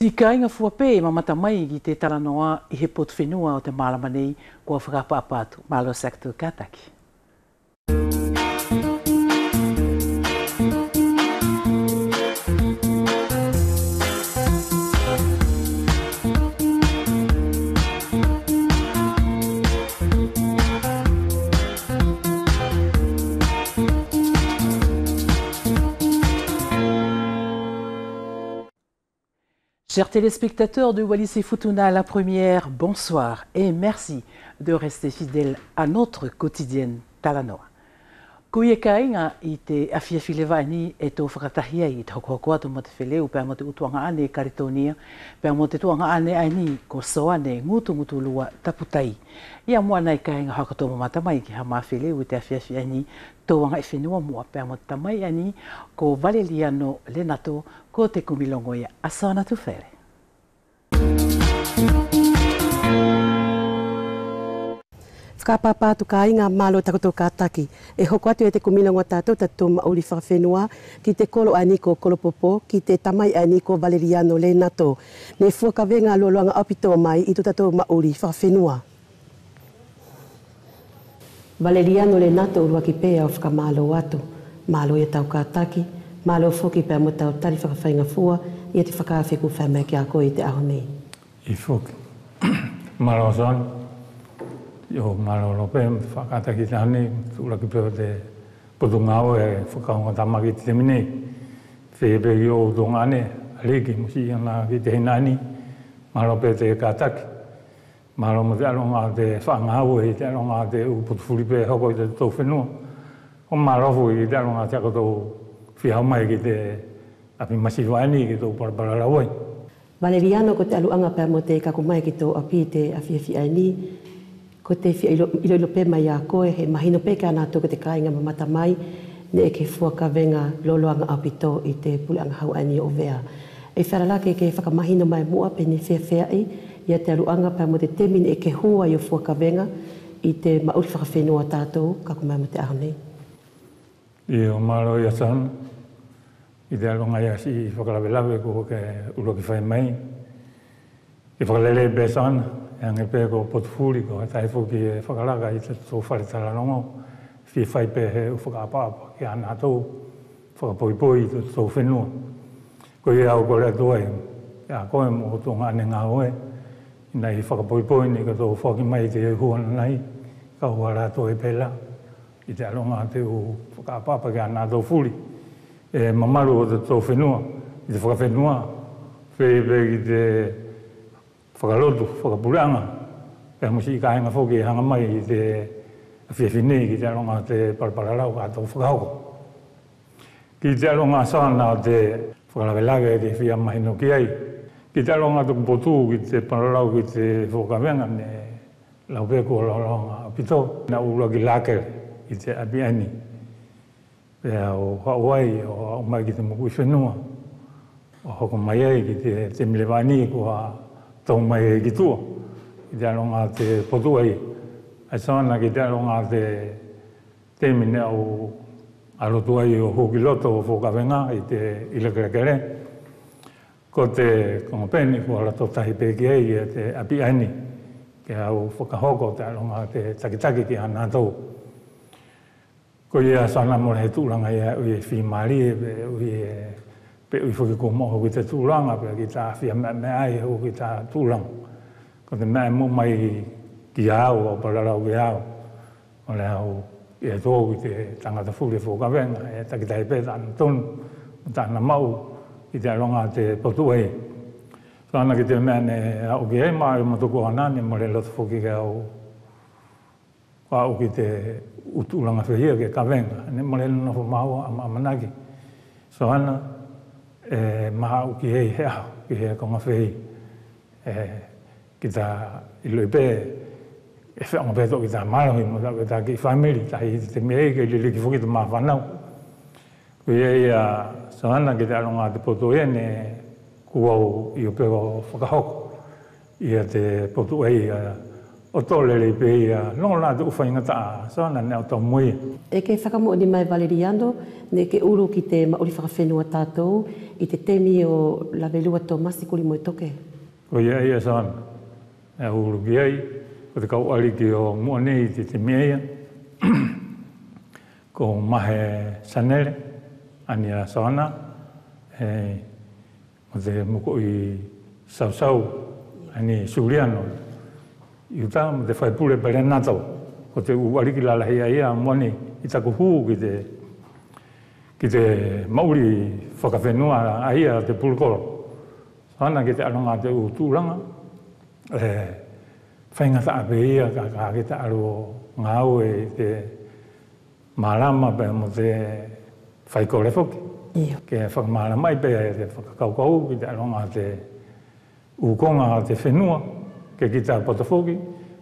Tika inga fua pē ma mata mai ki te tala i he pot o te mālama nei kua whakapa apatu. Mālo sektu kātaki. Mālo Chers téléspectateurs de Wallis et Futuna, la première, bonsoir et merci de rester fidèles à notre quotidienne Talanoa. Ko ia e kai ngā i te awhia while vai ni e tō whakatahi i tau kua tō mata while o pēr mata utuanga ane e karitonia, pēr mata utuanga ane ai ni ko soa ne ngūtu ngūtu lua taputai. Ia mua nei kai ngā hakatō mamata mai ki hama while o te awhia whi ani tō wanga e whenua mua pēr mata tamai ani ko Valeliano Lenato ko te kumilongo asana tu where. ka papa to ka inga malo e ta ko ka taki e hoko atu e te kumina ngata to ta tu ma uri fa fenua ki te kolo aniko kolo popo ki te tamai aniko valeriano le nato ne fu ka venga lo loanga apito mai i tu ta tu ma uri fa fenua valeriano le nato ua ki pea of ka malo atu malo e tau ka taki malo fu ki pea mo tau tari fa fa inga fua ia te fa ka fe ku fa me ki a ko i te aho nei e fu Malo zon, yo malo lo pe fa kata ki tani tu la ki pe de po ngao e fa ka ta ma te mine fe be yo do ngane ale ki mo si na ki te nani malo pe te kata ki malo mo te alo ngao te fa ngao e te alo ngao te u po fuli pe ho ko te to fe no o malo fu i te alo ngao te ko to fi ha mai ki te a pi masi wa ni ki to par par la voi Valeriano ko te aluanga pe mo te ka ko ki to a pite a fi ai ni ko te fi ilo ilo pe mai a ko he mahino pe ka na toke te kainga ma mata mai ne ke fua ka venga loloanga apito i te pulanga hau ani o vea e fara la ke ke faka mahino mai mua pe ni fe fe ai ia te ruanga pa mo te temin e ke hua i o fua ka venga i te ma ulfa ka fenua tato ka kuma mo te ahu nei i o maro ia san i te alonga ia si i faka lawe ko ke uro ki fai mai i faka lele besan e ange pe ko portfolio ko ta fo ki e fo kala ga i te so fa ta la no pe he fo ka pa pa ki an ha to fo po i po i te so fe no ko i a ko le do e ya ko mo to nga ne nga o e na i fo ka po i po i ni ko to fo mai te hu an nai ka hu ara to e pe la i te alonga te u fo ki an ha fuli e mamalu o te so fe i te fo ka fe no fe i pe ki te whakarotu, whakapuranga. E hamu si ikai ngā whoki e hanga mai i te whiawhinei ki te aronga te paraparalau a tō whakahoko. Ki te aronga sāna o te whakalawelage e te whia mahino ki ai. Ki te aronga tuku potu ki te paralau ki te whakawenga ne laupeku o laronga a pito. Nā ura ki lākele i te apiani. Pea o Hawaii o umai ki te mokuiwhenua. O hoko mai ai ki te temlewani kua tau mai e ki tua. I te aronga te potu ai. Ai sāna ki te aronga te te mine au arotu ai o hūki loto o whokawenga i te ilakrekere. Ko te kongo pēni kua tahi pēki ei i e te api aini. Ke au whakahoko te aronga te takitaki ki anā tau. Ko ia a sāna mora he tūranga i a ui e whi mārie, ui e pe i fo ko mo ko te tūranga pe ki ta fi me me ai ho ki ta tūranga ko te me mo mai ki a o pa la la ki a o le a o e to ki te tanga e te fuli fo ka ben e ta ki te pe tan ton ta na mau ki te longa te po tu e so ana ki te me ne a o ki e ma mo to ana ni mo le lo fo ki ka o ko o ki te utulanga fe hier ki ka ben ne mo le no fo ma o ma so ana e eh, ma o ki hei hea, ki hea konga whei. E, ki tā ilo i pē, e whea ngā pēto ki tā marahi mo tā kia ki whaimiri, tā hei te mea i ka ili ki whuki tā mā whanau. Ko i ei a sahana ki tā ronga te poto e ne kuau i o pēo whakahoko. I a te poto e i a o tō lele i pē i a nongo nā te uwha ingata a sahana ne o tō mui. E kei whakamu o ni mai Valeriano, ne ke uru ki te mauri whakawhenua tātou, i te temi o la velua tō masi kuli mo i toke. O ia ia san, e huru ki ai, ko te kau ali ki o mua nei te te mea ia, ko mahe sanere, ani a sana, e, o te muko i sau sau, ani suriano, i uta, mo te whaipule pere nātau, ko te u ali ki lalahi ia mua nei, i tako hū ki te ki te Māori whakawhenua a ia te pulukoro. Sana ki te aronga te utūranga, e, whaingata ape ia ka ka ki te aro ngā e te marama pe mo te whaikore whoki. Ia. Ke whakamarama i pe ia e te whakakaukau ki te aronga te ukonga a te whenua ke ki te potofoki,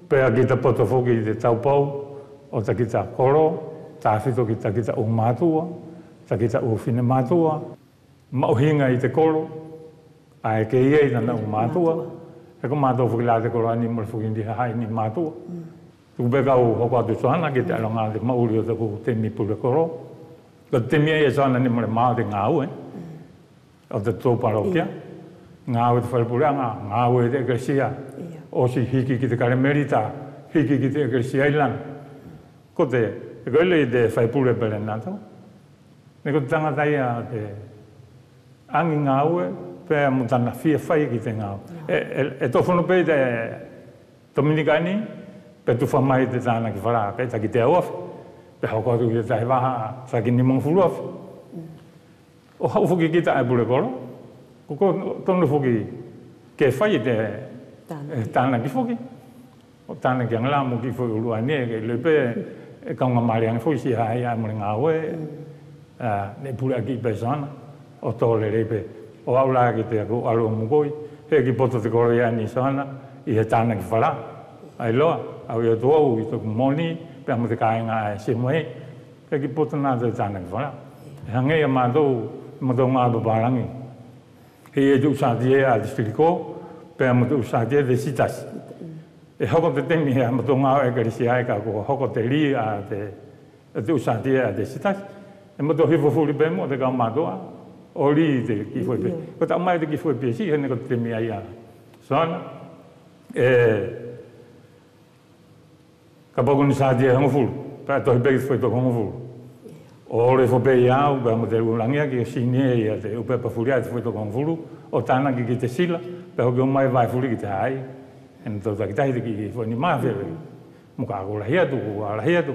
pe a ki te potofoki i te taupau o te ki te koro, tāwhito ki te ki te umātua, whakita o whine mātua, mauhinga i te kolo, a e ke i tana o mātua, e mātua whukila te kolo ani mora whukindi ha hai ni mātua. Mm. Tu beka o hokoa tu sohana ki te alonga te mauri o te kuhu te mi pule koro. Ka te mi aia sohana ni mora māte ngā ue, eh? mm. o te tō parokia, ngā ue te whalipuranga, ngā ue te ekresia, o si hiki ki te karemerita, hiki ki te ekresia ilan. Ko te, e koele i te whaipule pere nātou, Me ko tanga dai a te angi ngā ue, pe a mu tana fia fai ki te ngā ue. E, e, e tofono pe te Dominikani, pe tu whamai te tāna ki whara, pe taki te auaf, pe hoko atu ki te tai waha, sa ki nimong fulu af. O hau fuki ki ta e bule koro, koko tonu fuki ke whai te tāna e ki fuki. O tāna ki angalā mu ki fuki uruani e ke lepe, e kaunga mariang fuki si hae a mure ngā ue, mm. Ah, ne pure aquí pesana o tole lepe o aula que te aku alu mugoi he ki poto te koroi ani sana i he tana ki fara ai loa au yo tua u to moni pe amu te kainga e se moe he ki poto na te tana ki fara hange ya mando mando nga ba barangi he ye ju sa die a distriko pe amu te sa die de sitas e hoko te temi he amu to nga e ka ko hoko te li a te te sa die a de sitas e mo do hivo fuli pe mo de ga ma do o li de ki foi e pe ko ta mai de ki foi e pe si ne ko te mi aia son e ka bogo ni sa di e mo fulu pe to hi pe ki foi e to mo fulu o le fo pe ia u ba mo de u langia ki si ne ia te u pe pa fulia ti foi to mo fulu o ta na ki ki te sila pe ho ki mai vai fuli ki te ai en to ta ki ta ki foi ni ma ve mm. mo ka go la hia tu go la hia tu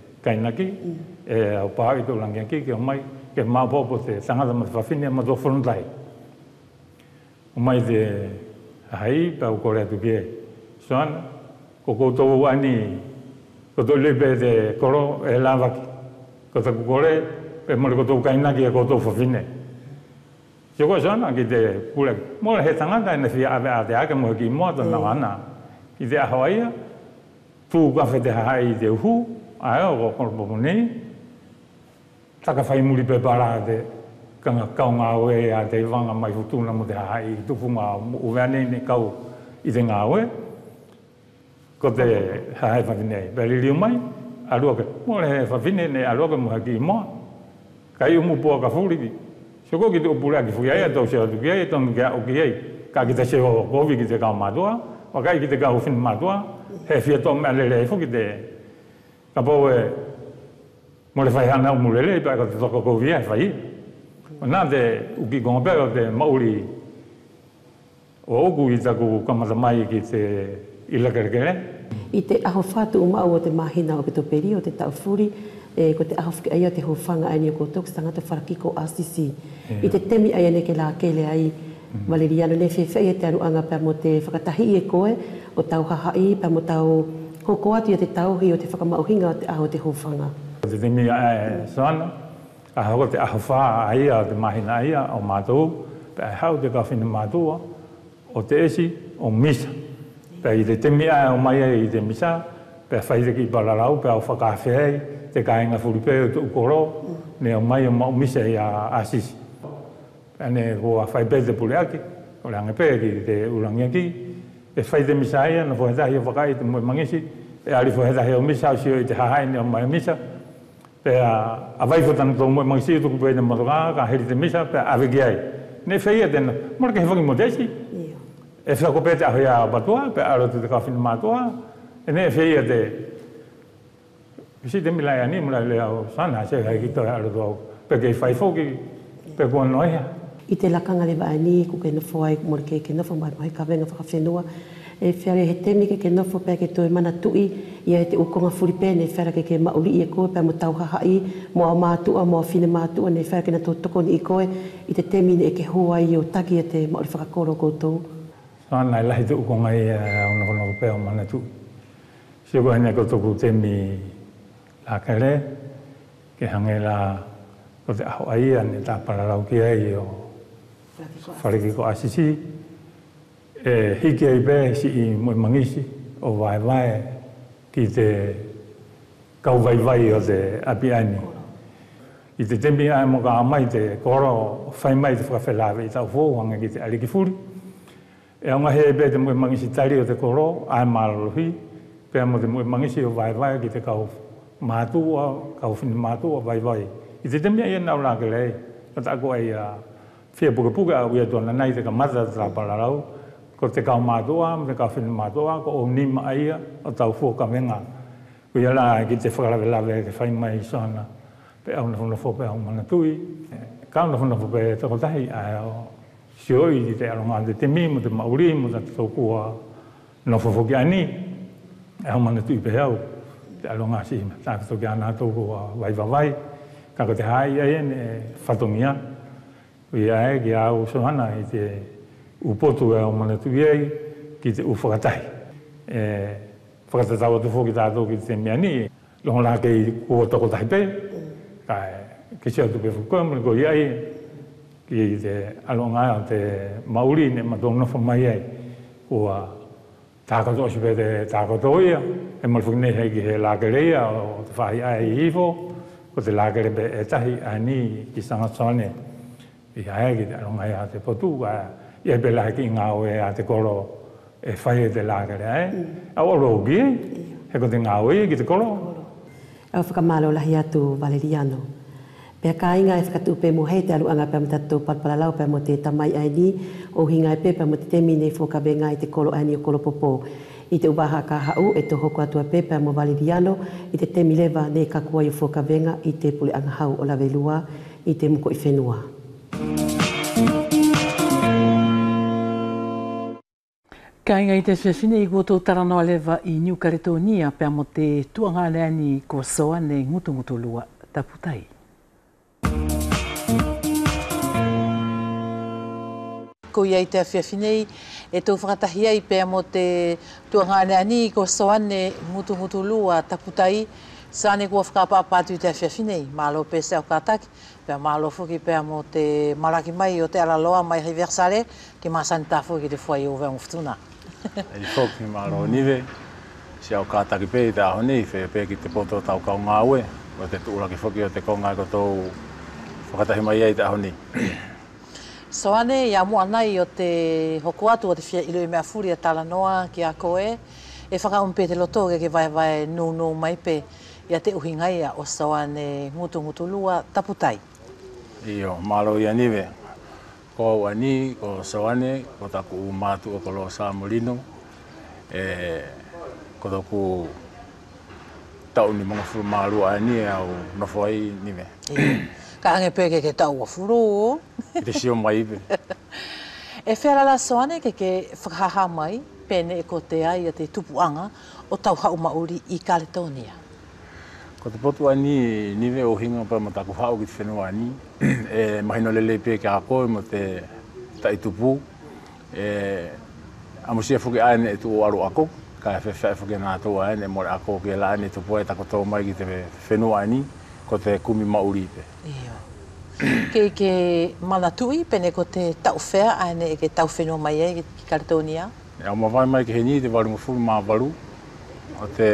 kainaki, e au pāki tō langi aki, ke mai, ke mā pōpō te sangata ma whawhine ma tō whanutai. O mai te hai, pā u korea tu kie, soan, ko koutou ani, ko tō lepe te koro e lāwaki. Ko tā ku kore, pe mole ko tō kainaki e ko tō whawhine. Jo ko soan, ki te kule, mole he sangata ene fi ape a te ake mohe ki mua tō nawana. Ki te ahoaia, tū kawhete hai te uhu, ae o kono popo nei. Taka whai muri pe bara te kanga kau ngā oe a te iwanga mai hutuna mo te hae i tupu ngā uwea nei nei kau i te ngā oe. Ko te hae whakine ei, pe ririu mai, a ruake, mo le hae whakine nei a ruake muha ki i moa. Ka i umu pua ka fuliki. Shoko ki te upure a ki fuki ai, a tau shea tuki ai, tonu ki a uki ai. Ka ki te shea o kovi ki te kau mātua, wakai ki te kau fin mātua, he fia tō mea lele e fuki te Ka pau e, mo le whaihana o murele, pa ka te toko kou vi e whai. O nā te uki gongpea ka te mauri o oku i taku kamata mai ki te ilakerekele. I te aho whātu o mau o te mahina o ki peri, o te tauwhuri, e, ko te aho ai o te hofanga ai ni o koutou, kusta ngata wharakiko o asisi. I te temi ai ane ke la kele ai, mm. Valeriano, ne whewhei e te aruanga pa mo te whakatahi e koe, o tau hahai, pa mo tau ko ko atia te tauhi o te whakamauhinga o te aho te hōwhanga. Eh, te vini a sana, a hoko te aho wha a ia o te mahina ia o mātou, pe a hau te kawhina mātoua, o te esi, o misa. Pe i te temi a o mai i te misa, pe a whaite ki balarau, pe a fa whakawhiai, te kāinga furipe o te ukoro, ne o mai o misa i a asisi. Pe a ne hoa whaipete puleake, o le angepea ki te ulangi aki, e fai te misa aia na fuhetahi o whakai te mui mangisi, e ari fuhetahi o misa o sio i te hahaini o mai misa, pe a, a waifotana tō mui mangisi tuku pei te matoka, ka heri te misa, pe a awegi ai. Ne fai e tēna, mora ke hewangi motesi, e fai kopea te ahoia a batua, pe aro te te kawhina mātua, e ne fai e te, si te milai ani, mura lea o sana, se hei ki tōi aro tō, pe kei fai fōki, pe kua noia. Yeah i te lakanga le wae ni, ko ke nofo ai, ku ke ke nofo, mai mai ka venga whakawhenua, e fere he temi ke ke nofo pia ke toi mana tui, ia he te ukonga furipene, fere ke ke mauri i e ko pe mo tau haha i, mo au mātua, mo au whine mātua, ne whare ke na tō tokoni i koe, i te temi ne e ke hua i o taki e te mauri whakakoro koutou. So ana i lahi te ukonga i e, a unakonoko pia o mana tui. Sio koe ko koutou ku temi lakere, ke hangela ko te aho aia ni tā pararau ki o whareke ko asisi, e eh, hiki ai pē si i mui mangisi o vai vai ki te kau vai vai o te api aini. I te tempi ai mo ka amai te kora o whai mai te whakawhelawe i tau fōwanga ki te aliki furi. E aunga he ai pē te mui mangisi tari o te kora ai mālaruhi, pē mo te mui mangisi o vai vai ki te kau mātua, kau whini mātua vai vai. I te tempi ai e nau rākelei, ka tāko ai a Fia puka puka au ia tuana nai te ka mata tra pararau, ko te kau mātoa, te kau whinu mātoa, ko o nima aia, o tau fuoka menga. Ko ia la ki te whakarawe lawe, te whai mai i sana, pe au na whuna whope au mana tui. Kau na whuna whope e tako tahi, ai o si oi di te aronga ante te mimu, te mauri mo te tau kua na whuwhoki ani, e au mana tui pe au, te aronga si, tā kato ki anā tau kua vai vai vai, kako te hai aia ne whatongi Ui a e ki a o sohana i te upotu e o manatu iei ki te uwhakatai. E, whakatatawa tu fōki tātou ki te mea ni, loho nā kei kua tako taipe, ka e ke sia tupe whukua mani ko iei, ki te alonga o te mauri ne matou nofa mai ei, kua tākato ashipe te tākato oia, e mali whukinei hei ki he lākereia o te whahi ai e i hivo, ko te lākere pe e tahi ani ki sanga tāne. Mm. I a ege te aronga ea te potu, a ia pe lai ki ngā oe a te koro e whai e te lākere ae. Mm. A o rōgi, mm. he ko te ngā oe ki te koro. E o whakamālo lahi atu Valeriano. Pea ka inga e whakatu pe mo hei te aluanga pe amatatu palpalalau pe mo te tamai ai ni, o hinga e pe pe mo te temi nei fōka be ngai te kolo ai ni o kolo popo. I te ubaha ka hau e to hoko atua pe pe mo Valeriano, i te temi lewa nei ka kua i fōka venga i te pule hau o lawe lua, i te muko i whenua. kainga i te whewhine i gotou taranoa lewa i New Caretonia pia mo te tuanga leani ko soa ne ngutungutu lua taputai. ko iei te awhiawhinei e tō whakatahi ai pēr mō te tuanga ane ani i ko soane mutu mutu lua taputai soane kua whakapa apatu te awhiawhinei mālo pēr seo kātaki pēr mālo fuki pēr mō te maraki mai o te alaloa mai hei versare ki mā sani tā te fuai o vēngu whtuna e i hoki ni maro mm. nive, si au kātaki pē i te aho nei, whee pē ki te poto tau kau ngā ue, o te tūraki hoki o te konga i kotou whakatahi mai i te aho nei. so ane, i amua nei o te hoko atu o te whia ilo i mea furi a e tala noa ki a koe, e whakaun pē te loto ke ke vai vai nū nū mai pē, ia te uhingaia o soane ngutu ngutu lua taputai. Iyo, malo ia nive, ko wani ko sawane ko ta ku matu ko lo sa molino e ko ta ku ta uni mo fu malu ani au no foi ni me e, ka ange pe ke ta u fu ro de si mai e fera la sawane ke ke fra ha mai pene e ko te ai e te tupuanga o tau ha uma uri i Kaletonia Ko te potu ai ni, ni o hinga pa mataku whao ki te whenua ni. e, mahino lelei pia ki ako koe mo te tai tupu. E, a musia fuki ai ne e tu o aru ako. Ka e whewhe e fuki nga tau ai ne mori ako ki e la ne tupu e tako tau mai ki te whenua ni. Ko te kumi mauri te. Kei ke mana tui, pene ko te tau whea, aene e ke tau whenua mai e ki Kartonia? Ia, ma vai mai ke he ni, te varu mawhuru mā varu. O te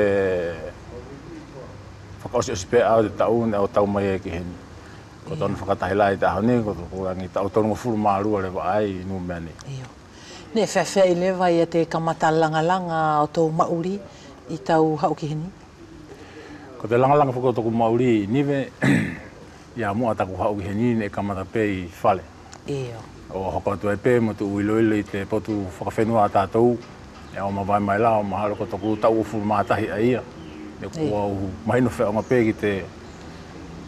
Ko se ospe a te tau ne au tau mai e ke hen. Ko tonu whakatahi lai te ahone, ko tonu kurangi tau tonu ngofuru maa rua le ai inu mea ne. Iyo. Ne whewhea i lewa i e te kamata langa o tau mauri i tau hau ke hen. Ko te langa langalanga whakao toku mauri ni ve i mo ata taku hau ke hen ne kamata pe i fale. Iyo. O hoko atu e pe, mo tu uiloilo i te potu whakawhenua a tātou, e o mawai mai la, o mahalo ko toku tau ufuru ma ta hi ai e kua u maino fea nga pegi te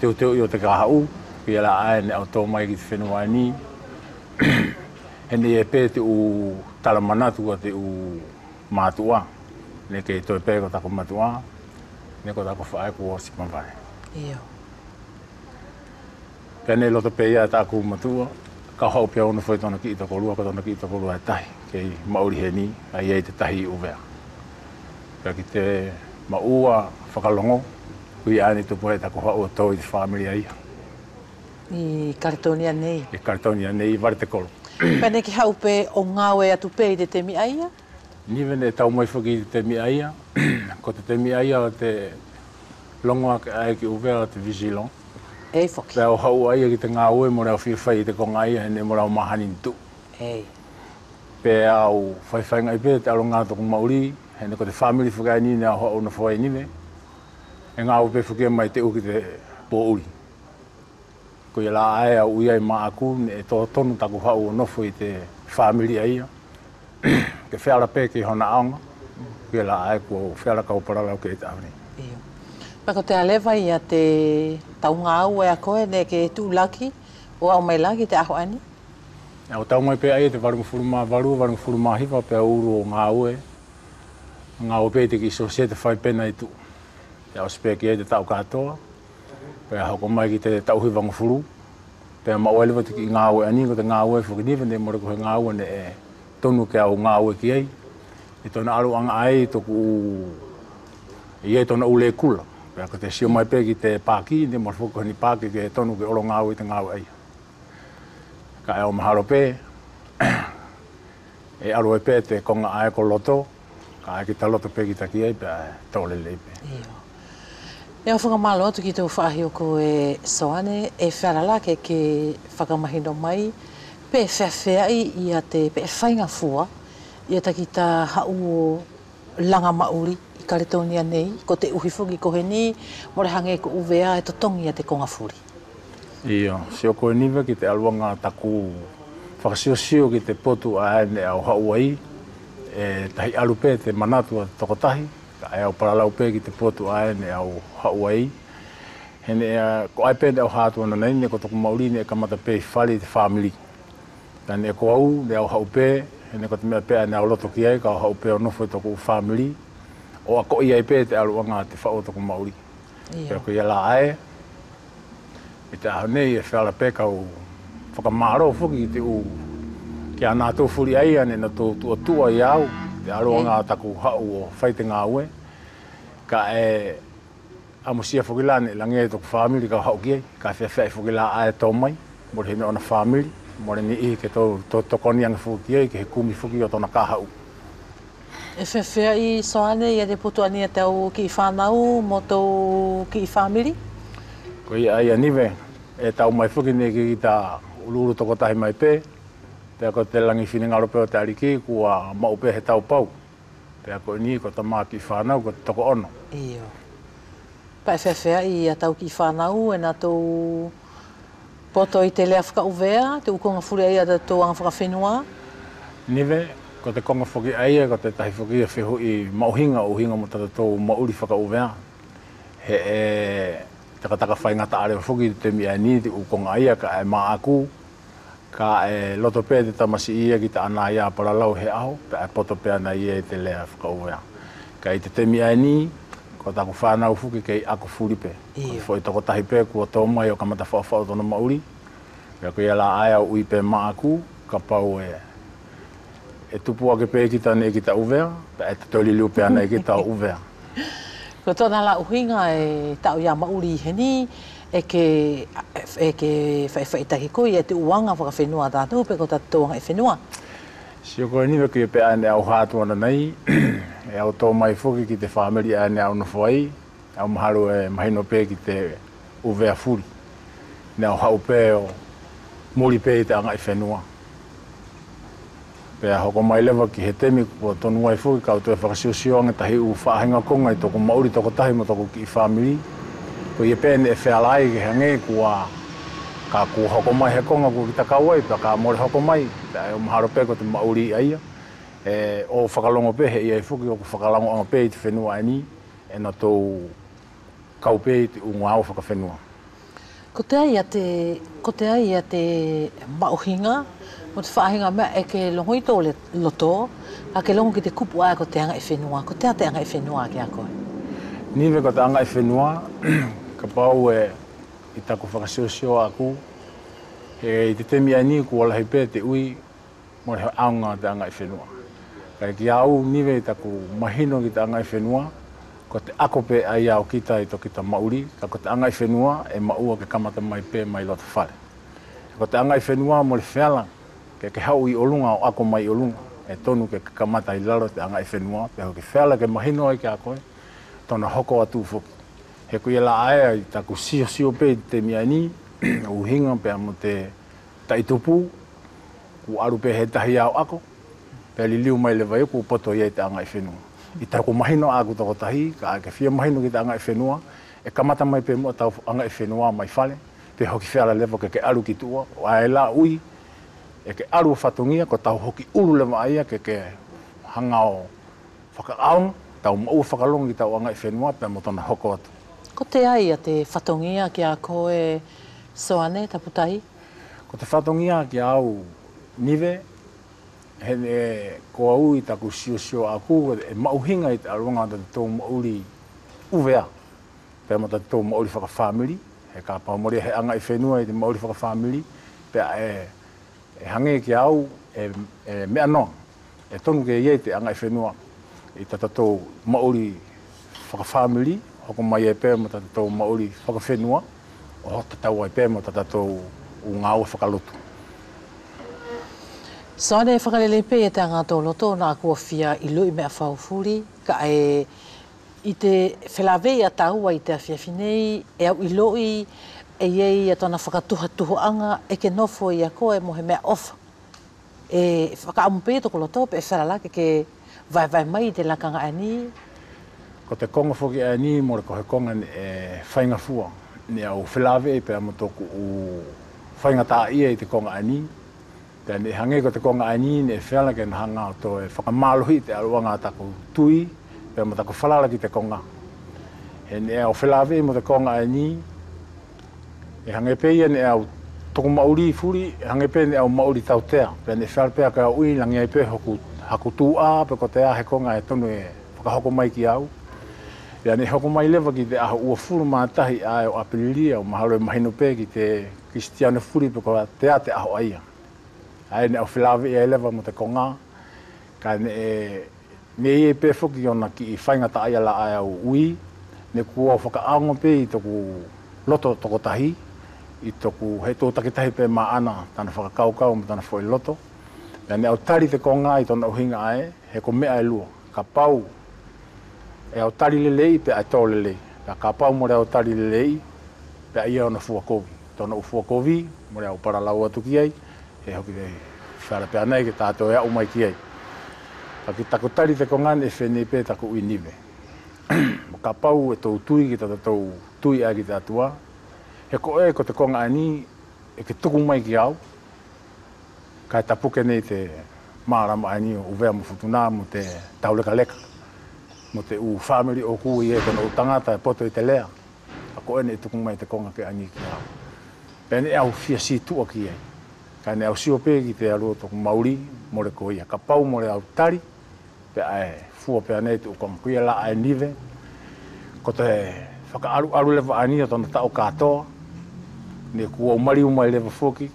teo teo o te kaha u, i ala ae ne au mai ki te whenua e ni. e pē te u tala manatu a te u matua ne ke toi pē ko tako mātua, ne ko tako whae kua si pampai. Iyo. Pēne loto pē ia e tāku mātua, ka hau pia ono whai tōna ki i tako lua, ka tōna ki i tako lua e tahi, kei mauri he ni, a iei te tahi i uvea. Pia te ma ua whakalongo hui ane tupu hei tako hau atau i te whamiri ai. I kartonia nei? I kartonia nei, vare te kolo. Pene ki hau pe o ngāwe atu pe i te te aia? Ni vene e tau mai whaki i te te aia. Ko te te aia o te longo a ai ki uwe o te vigilon. Ei whaki. Pea o hau aia ki te ngāwe mora o whiwhai i te konga aia hene mora o mahanin tu. Ei. Pea au whaiwhai ngai pe te alo ngā toko maurii ene ko te family fuka ni na ho ona fo ni ne e nga ope fuke mai te uki te pouri ko ia la ai e a uia e maku ne to tonu taku ha o no fo te family ai ke fela pe ki hona ang ko la ai ko fela ka opara la ke ta ni pa ko te aleva ya te taunga au e a koe ne ke tu laki o au mai laki te aho ani Ya, tau mai pe ai e te varungu furuma varu, varungu furuma hiwa pe a uru o ngā ue ngā upe te ki sose te whaipena i tu. Te au speke e te tau katoa, pia hoko mai ki te tau hui wangu furu, pia ma oe lewa te ki ngā ue ko te ngā ue whukiniwa, ne mora kohe ngā ue ne e tonu ke au ngā ue ki ei. I tona aru anga ai i toku u... i e tona ule kula. Pia ko te sio mai pe ki te pāki, ne mora kohe ni pāki ke tonu ke olo ngā ue te ngā ue ai. Ka e o mahalo pe, e aru e pe te konga ae ko loto, a ki talo to pe ki ai pa to le le pe e ofa ma lo to ki to fa hi ko e soane e fa ke ke fa mai pe fe fe i a te pe fa e inga fua i ta ki ta ha langa mauri uri i ka nei ko te uhi fogi ko he ni hange ko uvea e to tongi a te konga furi Ia, si o koe niwa ki te alua taku whakasio sio ki te potu a ane au hauai, e tai alu te manatu a tokotahi, ka e au paralau pe ki te potu a ne au hawai He ne ko ai pe ne au hātua na nei, ne ko toko mauri ne ka mata pe i te whamili. Ka ne ko au, ne au hau he ne ko te mea pe ne au loto ki ai, ka haupe ono fo o family O ko i ai pe te alu anga te whao toko mauri. Ia. Yeah. Ko ia ala ae, i te aho nei e whala pe ka u whakamaro fuki i te u ke ana to furi ai ane na to tu tu ai au te aro nga ta ku ha u faite nga ka e a mo sia fogila ne la nge e to family ka ha ki ka fe fe fogila a to mai mo he ona family mo ni i ke to to to ko ni an fu ki ke ku mi fu ki to na ka ha u e fe i ane ia de puto ania te au ki i whanau mo tau ki i family? Koi ai anive, e tau mai fuki ne ki ki ta uluru toko tahi mai pē, Te ako te langi whininga ropeo te ariki kua maupe he tau pau. Te ako ni ko ta maa ki whanau ko te toko ono. Iyo. Pae whewhea i a tau ki whanau e nga tau poto i te lea whaka uvea, te ukonga furi aia ata tau anga whaka whenua. Nive, ko te konga whoki aia, e ko te tahi whoki a e whehu i mauhinga uhinga mo tata tau mauri whaka uvea. He e, te kataka whaingata are whoki te mi ni te ukonga aia ka e maa aku ka e loto pe te tamasi ia ki ta ana ia para lau he au pe a e poto pe ana ia i te lea fuka uwea ka i te temi ai ni ko ta ku whana u fuki kei aku furipe ko fo i toko tahi pe kua tō mai o kamata whawhau tono mauri pe ko ia la ai au ui pe maaku ka pau e e tupu ake pe ki ta ne ki ta uwea pe e te toli liu pe ana ki ta uwea Ko tōna la uhinga e tau ia mauri i he ni, e ke e ke fa hiku ye te uanga fa fe nua da tu pe ta tu e fe nua si ko ni ve ke pe ane au hatu ana nei e au to mai fo ki te family ane au no foi au maharu e mai no pe ki te u ve afuri ne au hau pe o muri pe te anga e fe nua pe ho ko mai leva ki he temi ko to nua e fo ka to e fa si o si o ngata hi u fa hanga ko mai to ko mauri to ko tahi mo to ko i family ko ye pen e fe alai hange ku a ka ku hoko mai he konga ku kita kawai pa ka mor hoko mai ta e ma harope ko te mauri ai e o fakalongo pe he ye fuki o ku fakalongo o pe te fenu ai ni e na to ka pe te u ngao fa ka fenu ko te ai te ko te ai te mauhinga mo te fahinga me e ke longo i to le loto a ke longo ki te kupu ai ko te anga e fenu ko te ate anga e fenu ki a ko ni ve ko te anga e fenu ka pau e i tako whakaseo seo a ku. He i te temi ai ni ku ala hei pē te ui, mo he aunga te anga i whenua. Ka i ki au niwe i tako mahino ki te anga i whenua, ko te akope a i au kita i toki ta mauri, ka ko te anga i whenua e maua ke kamata mai pē mai lota whare. Ko te anga i whenua mo le whela, ke ke hau i olunga o ako mai olunga, e tonu ke kamata i lalo te anga i whenua, pe ho ke whela ke mahino ai ke akoe, tona hoko atu fuku he kui la ai ai ta ku si si te mi ani o hinga pe mo te tai ku aru pe he tahi au ako pe li liu mai le vai ku poto ia te anga fenu i ta ku mahino a ku to tahi ka ke fia mahino ki te anga fenu e kamata mai pe mo ta anga fenu mai fale te hoki fia la levo ke ke aru ki tua o ai la ui e ke aru fatungia ko tau hoki uru le mai ke ke hanga o faka aung tau mau faka long ki tau anga fenu pe mo tona hoko atu Ko te ai a te whatongia ki a koe soane, taputai? Ko te whatongia ki au nive, he ne ko au i taku sio sio a kū, e mauhinga i te aronga te tō mauri uvea, pe amata te tō mauri whakafamili, he ka paumori he anga i whenua i te mauri whakafamili, pe e, e hange ki au e, e mea noa, e tonu ke iei te anga i whenua i tata tō mauri whakafamili, o mai e pe tata tau maori whakawhenua, o hoa tatau ai pe mo tata tau o ngā ua whakalotu. Sa ane e whakalele pe e tanga tō loto nā kua whia i lui mea whauwhuri, ka e i te whelawei a tāua i te awhia whinei, e au i loi, e iei a tōna whakatuha anga, e ke nofo i a koe mo he mea ofa. E whakaamu pe e tōko loto, pe e whalala ke ke vai vai mai i te lakanga ani, ko te konga foki a ni mo re ko he konga e whainga fua ni au whilawe e pe mo motoku u whainga tā ia te konga ani ni te hange ko te konga ani ni ne whiala hanga to e whakamaluhi te ta tako tui pe pēr motoku falala ki te konga e ne au whilawe mo te konga ani ni e hange pē ia ne au toko mauri i furi e hange pe ne au mauri tautea pe ne whiala pēr ka ui langi ai pē hoku Hakutu a, pe ko te a he konga e tonu e whakahoko mai ki au. Ia ne hoko mai leva ki te aho ua furu mātahi a o apililia o mahalo e mahino pe ki te Cristiano Furipo ko te ate te aho aia. Ai ni au filawe e ia lewa mo te konga. Ka ne e ne i e fuki ona ki i whaingata aia la aia o ui. Ni kua o whakaango pe i toku loto toko tahi. I toku he tō takitahi pē mā ana kau kau mo tāna whoi loto. Ia ne au tari te konga i tōna uhinga ae he ko mea e lua. Ka pau e o tari le lei pe a tau le lei. Ka ka pau mo reo tari le lei pe a ia ona fua kovi. Tona u fua mo reo para lau atu ki ai e hoki dei whara pe anai ki tātou ea umai ki ai. Ka ki taku tari te kongan e whenei pe taku i nime. Mo ka pau e tau tui ki tata tau tui a ki tātua. He ko e ko te konga ani e ki tuku mai ki au. Ka e tapuke nei te maara mai ni o uvea mo futuna mo te tau leka leka mo te u family o kui e tana utangata e poto i te lea. A ko ene i tukung mai te konga ke anji ki hao. Pene e au fia si tua ki e. Ka au si ope ki te alua toku mauri, more ko ia. Ka pau more au tari, pe ae fua pe anei tuu konga kui e la ae nive. Ko te whaka aru aru lewa ani o tana tau katoa. Ne kua umari umai lewa fuki.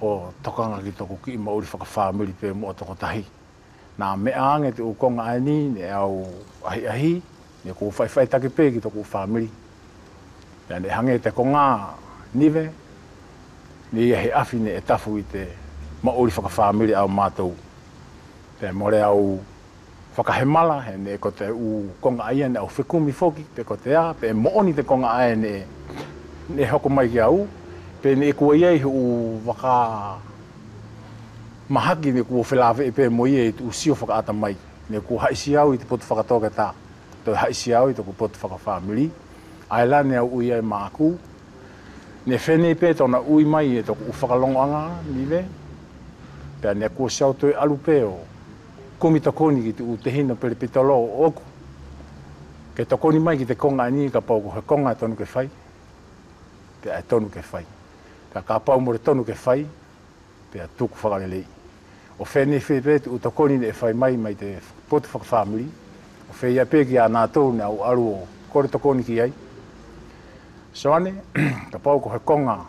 O tokanga ki toku ki ima uri whaka whamuri pe mua toko tahi nā mea ange te ukonga ai ni, ne au ahi ahi, ne kō whai whai take pē ki tōku whāmiri. Ia ne hange te konga nive, ne ia he afi ne e tafu i te mauri whakawhāmiri au mātou. Te more au whakahemala, he ne ko te u konga ai ane au whikumi whoki, pe ko te a, pe mooni te konga ai ne, ne hoko mai ki au, pe ne e kua iei u waka mahaki ne kuo whelawe e pē moi e tu usio whakaata mai. Ne kuo haisi au i te potu whakatoka tā. Toi haisi au i te potu whakafamili. Aela ne au ui ai māku. Ne whenei pē tona ui mai e toku uwhakalongoanga nive. Pea ne kuo siau toi alu pē o. Kumi takoni ki te utehina pere pitalo o oku. Ke takoni mai ki te konga ni ka pau ko he konga tonu ke whai. Pea e tonu ke whai. Pea ka pau mure tonu ke whai. Pea tuku whakalelei o whenei whepet o takoni ne whai mai mai te for family, o whei apeki a na tōu ne au aru o kore takoni ki ai. So ane, ka pau ko he konga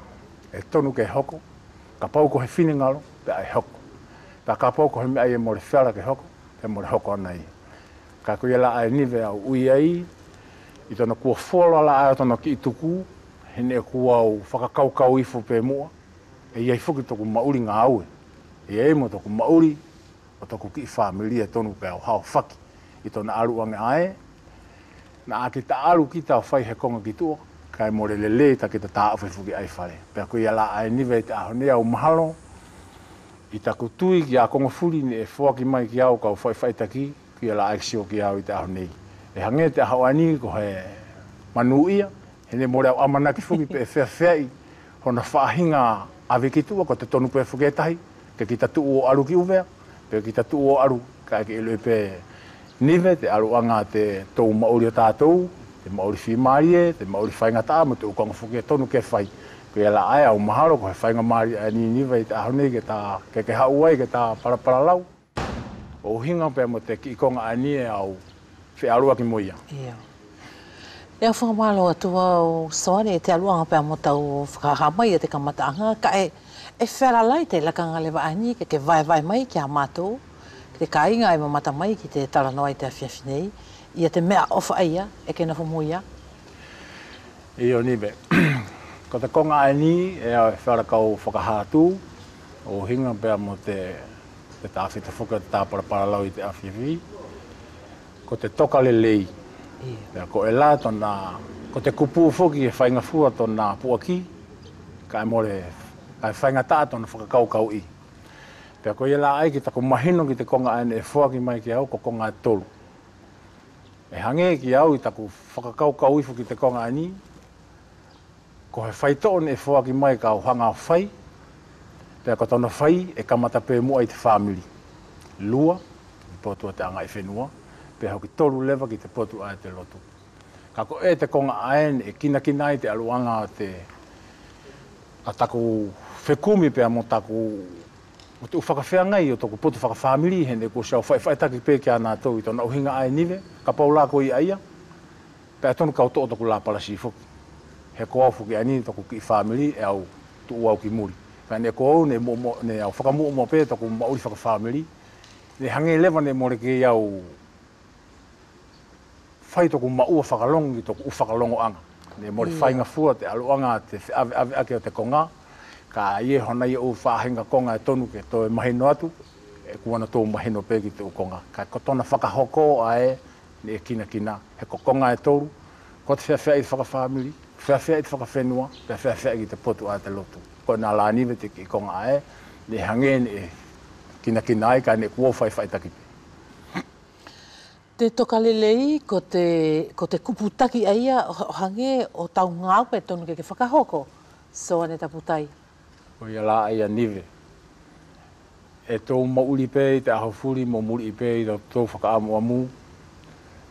e tonu ke hoko, ka pau ko he whiningalo, pe ai hoko. Pa ka pau ko he mea e mori whiara ke hoko, pe mori hoko ana i. Ka kui ala ai niwe au ui ai, i tono kua whuala ala ai tono ki ituku, hene kua au whakakaukau ifo pe mua, e iai fukitoku mauri nga au e ai mo tōku mauri o tōku ki whāmiri e tonu kai o hao whaki i tōna aru ange ae. Nā a ki aru ki tā fai he konga ki tūa, kai mo le le ta ki tā tā awhi fuki ai whare. Pea kui ala ai niwe i tā ahonea o mahalo, i tā kutui ki a konga furi ni e fua ki mai ki au kau whai whai taki, kui la ai kisio ki au i tā E hange te hao ani ko he manu ia, hene mōre au amana ki fuki pe e whea whea i, hona whaahinga awi ki tūa ko te tonu pe fuki e ke ki tatu o aru ki uvea, pe ki tatu o aru, ka ke ilo e pe nive, te aru anga te tou maori o tātou, te maori whi maari e, te maori whai ngata amu, te ukanga whuke tonu ke whai, ke ala ai au mahalo, ko he whai ngā maari a ni nive, te ahone ke ta ke ke hauai, ke ta parapara lau. O hinga pe amu te ki ikonga a ni e au, whi arua ki moia. E a whakamalo atua o Sone, te aluanga pe amu tau whakahamai e te kamataanga, ka e e whera lai te lakanga lewa ani, ke ke vai vai mai ki a mātou, ke te kāinga e mamata mai ki te taranoa i te awhiawhinei, ia te mea ofa aia e ke nofo muia. Io ni be, ko te konga ani e a e whera kau whakahātū, o hinga pia mo te, te tāwhi te whuka te tāpara paralau i te awhiawhi, ko te toka le lei. Ia. Ko e la tona, ko te kupu fuki e whainga fua tona puaki, ka e more ai fainga ta ton fo kau kau i pe ko yela ai ki ta ko mahino ki te konga ai e fo ki mai ki au ko konga tolu e hange ki au i ta ko fo kau kau i fo ki te konga ani ko he fai ton e fo ki mai ka hanga fai pe ko tono fai e kamata pe mu ai te family lua po tu te anga i fenua pe ho ki tolu leva ki te potu ai e te lotu ka ko e te konga ai e kina kina te aluanga te a whekumi pia mo tāku o te uwhakawhia ngai o tōku potu whakawhamiri hende ko siau whai whaitaki pē kia nā tau i tōna uhinga ai nive, ka pau lāko i aia, pia tonu kau tō tōku lāpalasi i whuki. He ko au whuki anini tōku ki whamiri e au tu uau ki muri. Pia ne ko au ne, mo, mo, ne au o mō pē tōku mauri whakawhamiri, ne hange lewa ne mōre ki au whai tōku maua whakalongi tōku uwhakalongo anga. Ne mōre mm. whainga fua te aluanga te ave ave ake o te konga, ka ie hona i au whāhinga konga e tonu ke tō e mahino atu, e kuana tō mahino pē ki tō konga. Ka kotona whakahoko a e, ne e kina kina, he ko konga e tōru, ko te whewhea i whakawhāmiri, whewhea i te whakawhenua, pe whewhea i te potu a te lotu. Ko nā lāniwe te ki konga a e, ne hangen e kina kina ai ka ne kuo whai whaitaki pē. Te tokalelei ko te, ko te kuputaki aia hange o tau ngāpe tonu ke ke whakahoko. Soa ne taputai o ia la ai anive. E tou mauli pei te aho furi mo muli i pei te tou whaka amu amu.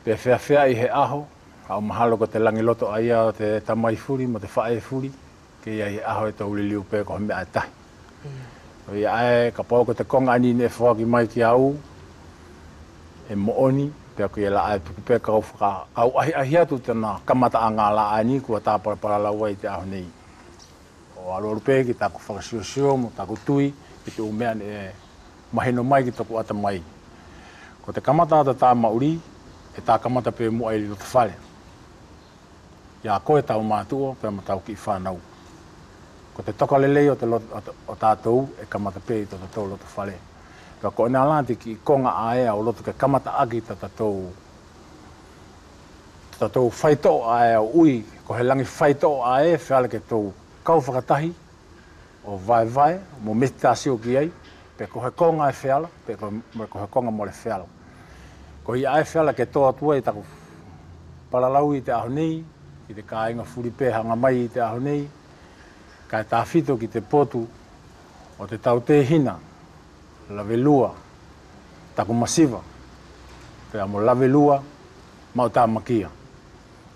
Pe fea fea i he aho, au mahalo ko te langi loto ai ao te tamai furi mo te whae furi, ke ia he aho e tou li liu pei ko hame a e tahi. Mm. O ia ae, ka pau ko te konga ani ne whaki mai ki au, e mooni, te ko ia la ae tuku pei ka au whaka au ahi ahi atu tēnā kamata a ngā la ani kua tāparaparalawai te aho nei aro alo rupe ki taku whakasiosio mo taku tui ki te umea ne eh, maheno mai ki taku ata mai. Ko te kamata ata tā mauri, e ta kamata pe mua i rito whare. Ia koe tu mātua, pe ma tau ki i whānau. Ko te toka lelei o, te lot, o ta tātou, e kamata pe to to tau loto whare. Ka ko na lanti ki i konga a ea o loto ke kamata aki tata tau. Tata tau whaito a ea ui, ko he langi whaito a ea whaale ke tau kau whakatahi, o vai vai, mo mete tā seo ki ei, pe kohe konga e whiala, pe kohe konga mo le whiala. Ko hi ae whiala ke toa tua i taku paralau i te aho nei, i te kāinga furipe hanga mai i te aho nei, kai tā whito ki te potu o te tau te hina, lawe lua, taku masiva, te amo lawe lua, mau tā makia.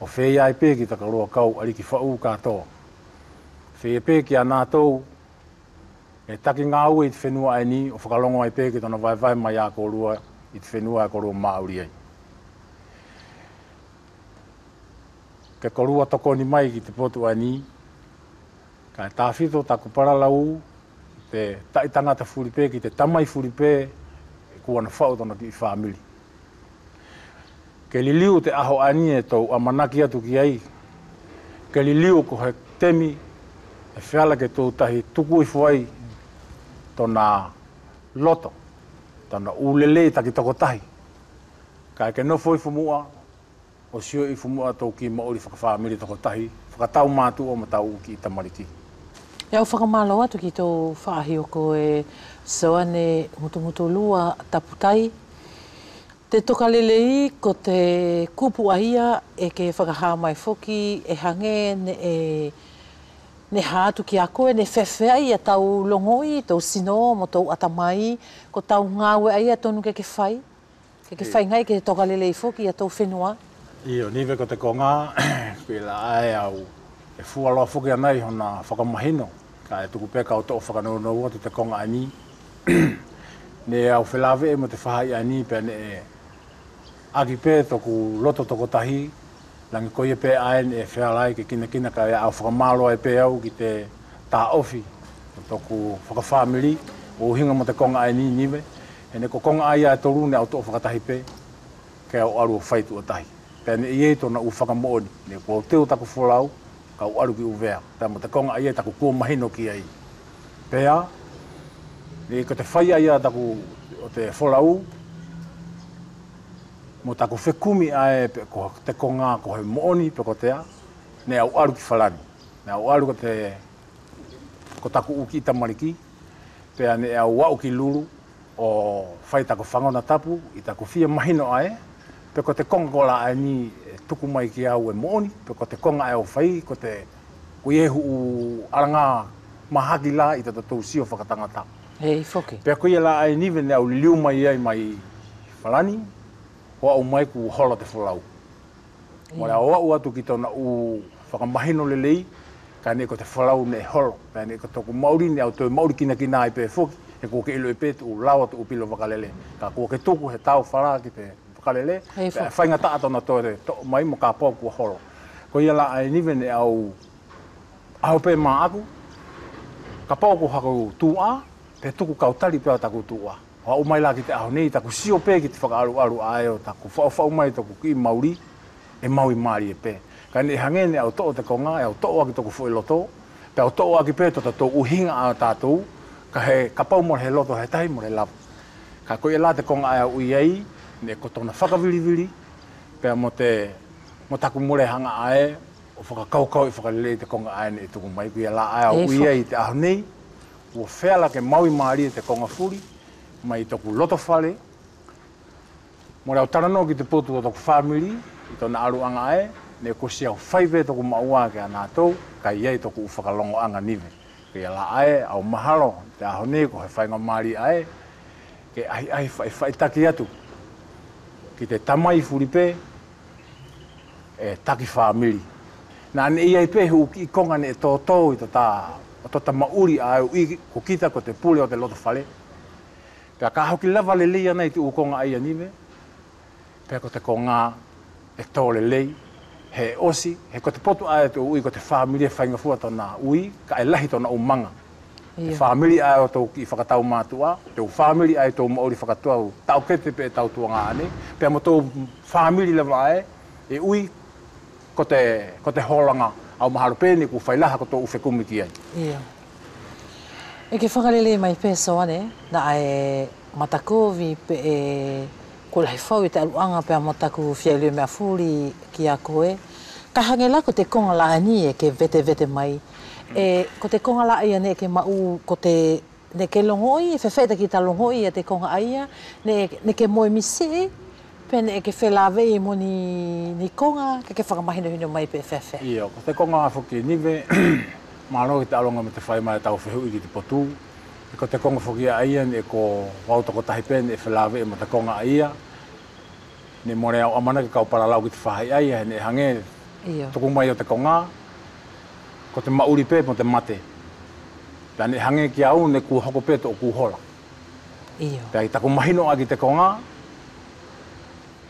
O whea i pē ki taka roa kau ariki whau kātoa whepe ki a nātou, e taki ngā ue i te whenua ai ni, o whakalongo ai pē ki tona vai vai mai a kōrua i te whenua a kōrua māuri ai. Ke korua toko ni mai ki te potu ai ni, ka e tāwhito tā kupara lau, te taitanga te furipē ki te tamai furipē, e kua na whao tona ki i whāmili. Ke li liu te aho ai ni e tau amanaki atu ki ai, ke li liu ko he temi e whiala ke tūtahi tuku i fuai tōna loto, tōna ulele i taki tokotahi. Ka e no nofo fumua, o sio i fumua tōu ki maori whakawhāmiri tokotahi, whakatau mātu o matau ki i tamariki. E au whakamālo atu ki tō whāhi o ko e soane mutumutu lua taputai. Te toka lelei ko te kupu ahia e ke whakahā mai foki, e hange, e ne hātu ki a koe, ne whewhea i a tau longoi, tau sino, mo tau atamai, ko tau ngāwe ai a tonu ke ke whai, ke ke whai ngai ke te toka lelei fōki a tau whenua. Iyo, niwe ko te konga, koe la ai au, e fuala fōki anai hona whakamahino, ka e tuku peka o tō whakanaunaua te te konga ani, ne au whelawe e mo te whaha i ani, pene e, aki pē tōku loto tōku tahi, langi koe pe ain e fea e lai ke kina kina ka e au whakamalo ai pe au ki te tā ofi o tōku whakafamili o hinga mo konga ai ni niwe e ne ko konga ai ai e tolu ne au tō whakatahi pe ke au aru o whaitu tahi pe ne to na u whakamooni ne ko au teo taku wholau ka au aru ki u vea pe mo te konga e ai ai taku kua mahino ki ai pe a ne ko te whai ai a taku o te wholau mo taku whekumi ae pe ko te konga ko he mooni pe ko tea, ne au aru ki falani Ne au aru ko te ko taku uki i tamariki, pe ane au wau ki lulu o whai taku whangona tapu i taku whia mahino ae, pe ko te konga ko la ae ni e tuku mai ki au e mooni, pe ko te konga ae o fai ko te ko iehu u aranga mahaki la i tata tau sio whakatangata. Hei, foki. Pe ko i la ae ni vene au liu mai ai mai falani, wa o au mai ku hola te folau. Ora o atu ki tona u whakamahino le lei, ka ne ko te folau ne hol ka ne ko toku mauri ne au toi mauri kina kina i pe foki, e ko ke ilo i e pe tu lawa tu upilo whakalele. Ka ko ke toku he tau whara ki te whakalele, pe whainga taa tona toi re, to mai mo ka pau kua holo. Ko ia la ai nive ne au, au pe maa aku, ka pau kua haku tu a, te tuku kautari pe a taku tu a wa o mai la ki te au nei taku si o pe ki te whakaaru aru ae o taku whao mai taku ki mauri e maui maari e pe. Ka ne hange ne au to'o te konga e au to'o aki taku fo'i loto pe au to'o aki pe to ta uhinga a tātou ka he kapau mo he loto he tai mo he lapu. Ka koe la te konga ae au iei ne ko tona whakavirivili pe mo te mo taku mure hanga ae o whakakaukau i whakalilei te konga ae ne i tuku mai kui e la ae au iei te ahonei o whea la ke maui maari e te konga furi mai tōku loto whare. Mō reo tarano ki te pōtu o tōku whāmiri, i tōna aru anga ae, ne kosi au whaiwe tōku maua ke anātou, kai iei tōku whakalongo anga nive. Ke i ala ae, au mahalo, te aho ne, ko he whainga Māori ae, ke ai ai whai whai taki atu. Ki te tamai furipe, e taki whāmiri. Nā ne iei pehu i konga ne tō tō i tō tā, o tō tā mauri ae, ko kita ko te pule o te loto whare, Pe ka hoki lava le leia nei tu ukonga ai anime. Pe ko te konga e tole lei he osi he ko te potu ai tu ui ko te family fa e inga fuata na ui ka e lahi tona umanga. Te family ai o tau ki whakatau mātua, te family ai tau maori whakatua o tau kete pe e tau tuanga ane, pe mo tau family lewa ai, e ui ko te, ko te holanga au maharupene ku whailaha ko tau uwhekumiti ai. Yeah. E ke whakarele mai pē so ane, na e mataku vi pe e ko lai fau i te aluanga pe a mataku fia ilu mea fuli ki a koe. Ka hange la ko te konga la ani e ke vete vete mai. E, ko te konga la ia ne e ke mau ko te ne ke longoi, e whewhaita ki ta longoi e te konga aia, ne, ne ke moe misi, pene ke whela vei mo ni, ni konga, ke ke whakamahinu hino mai pe whewhe. Ia, ko te konga a whuki nive, malo ki te alonga me te whai mai tau whehu i te potu. E ko te konga whoki a ia, e ko wautoko tahi pen e whelawe e ma te konga a ia. Ne more au amana ki kau paralau ki te whahai a e ia, ne hange toku mai o te konga. Ko te mauri pe mo te mate. Pea ne hange ki au ne ku hoko pe to o ku hola. Iyo. Pea ita taku mahino a ki te konga.